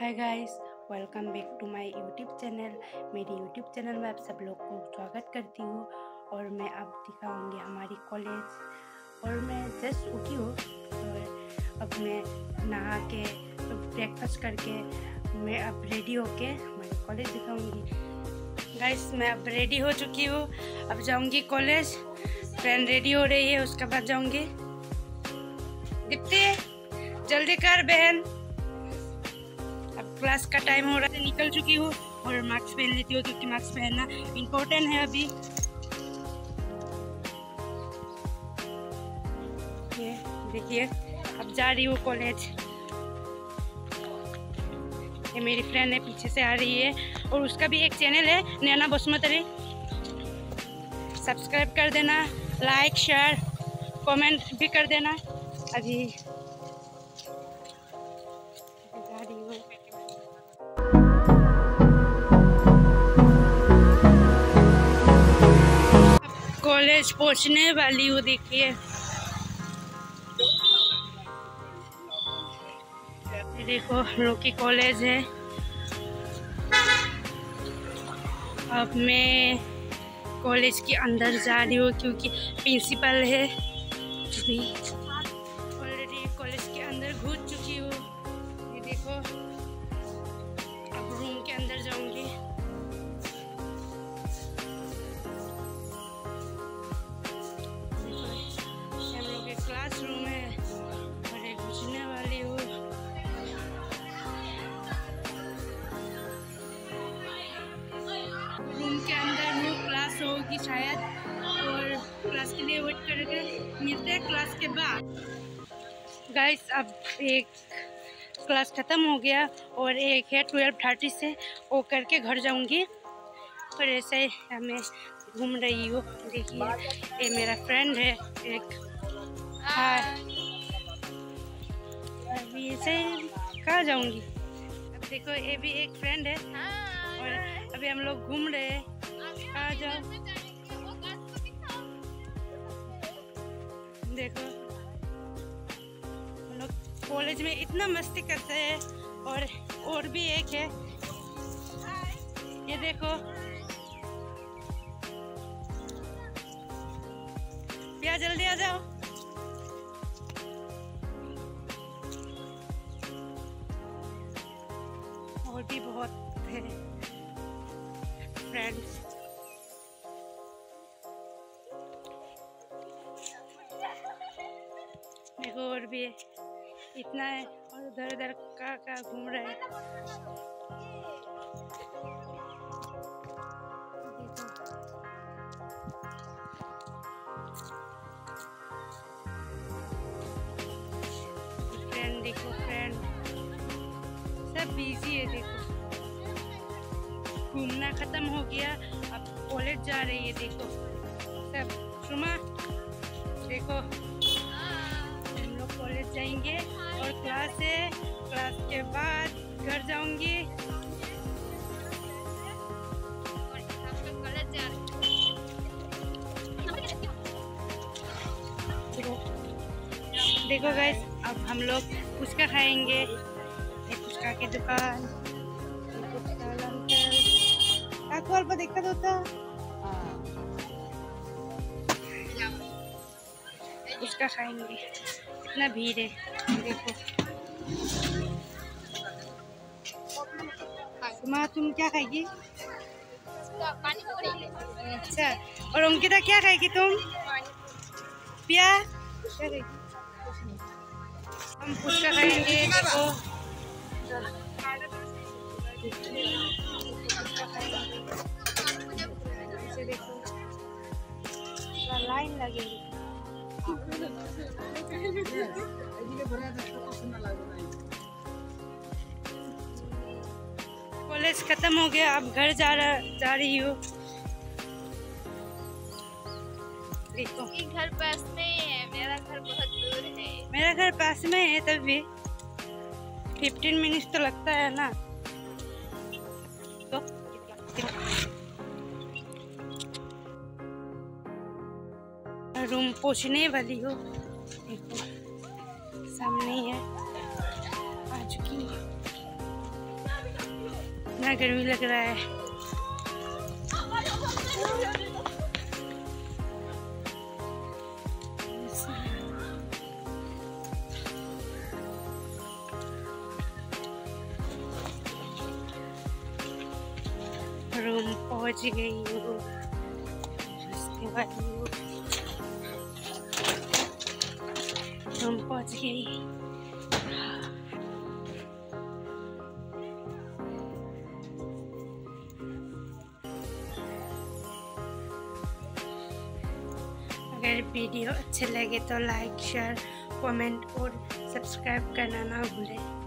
Hi guys, welcome back to my YouTube channel. मेरी YouTube channel में आप सब लोग को स्वागत करती हूँ और मैं अब दिखाऊँगी हमारी कॉलेज। और मैं जस्ट उठी हूँ और अब मैं नहा के ब्रेकफास्ट करके मैं अब रेडी होके हमारी कॉलेज दिखाऊँगी। गाइस, मैं अब रेडी हो चुकी हूँ। अब जाऊँगी कॉलेज फ्रेंड रेडी हो रही है, उसके बाद जाऊँगी। दीप्ति, जल्दी कर बहन। अब क्लास का टाइम हो रहा है, निकल चुकी हूँ और मास्क पहन लेती हूँ, क्योंकि मास्क पहनना इम्पोर्टेंट है अभी। ये देखिए, अब जा रही हूँ कॉलेज ये मेरी फ्रेंड है, पीछे से आ रही है और उसका भी एक चैनल है, नैना बसमतरी। सब्सक्राइब कर देना लाइक शेयर कमेंट भी कर देना। अभी कॉलेज पहुँचने वाली हूँ, देखिए। देखो लोग कॉलेज है। अब मैं कॉलेज के अंदर जा रही हूँ क्योंकि प्रिंसिपल है। होगी शायद और क्लास के लिए वेट करके मिलते हैं क्लास के बाद। गाइस अब एक क्लास ख़त्म हो गया और एक है ट्वेल्व थर्टी से वो करके घर जाऊँगी। और ऐसे मैं घूम रही हूँ। देखिए ये मेरा फ्रेंड है एक। हाय अभी ऐसे कहाँ जाऊँगी? अब देखो ये भी एक फ्रेंड है। और अभी हम लोग घूम रहे हैं। देखो। हम लोग कॉलेज में इतना मस्ती करते हैं और और भी एक है। ये देखो। भैया, जल्दी आ जाओ। और भी बहुत है। फ्रेंड्स देखो और भी है इतना है और उधर उधर का का घूम रहा हैं। फ्रेंड देखो फ्रेंड सब बिज़ी है, देखो। घूमना खत्म हो गया, अब कॉलेज जा रही है, देखो। सब, सुमा, देखो। बाद घर जाऊँगी। देखो देखो गाइस अब हम लोग फुचका खाएँगे। ये फुचका की दुकान। अंकल काकू अल्प दिक्कत होता फुचका खाएँगे। इतना भीड़ है। देखो। माँ तुम क्या खाएगी? अच्छा और अंकिता क्या खाएगी तुम? पिया? क्या खाएगी? हम फुचका खाएँगे। देखो लाइन लगेगी कॉलेज खत्म हो गया अब घर जा रहा जा रही हूँ। देखो। घर पास में है मेरा घर बहुत दूर है। मेरा घर पास में है तब भी फिफ्टीन मिनट्स तो लगता है ना। तो रूम पहुँचने वाली हो। देखो सामने ही है। आ चुकी है। कितना गर्मी लग रहा है। रूम पहुँच गई वाली हूँ रूम पहुँच गई। अगर वीडियो अच्छे लगे तो लाइक शेयर कमेंट और सब्सक्राइब करना ना भूलें।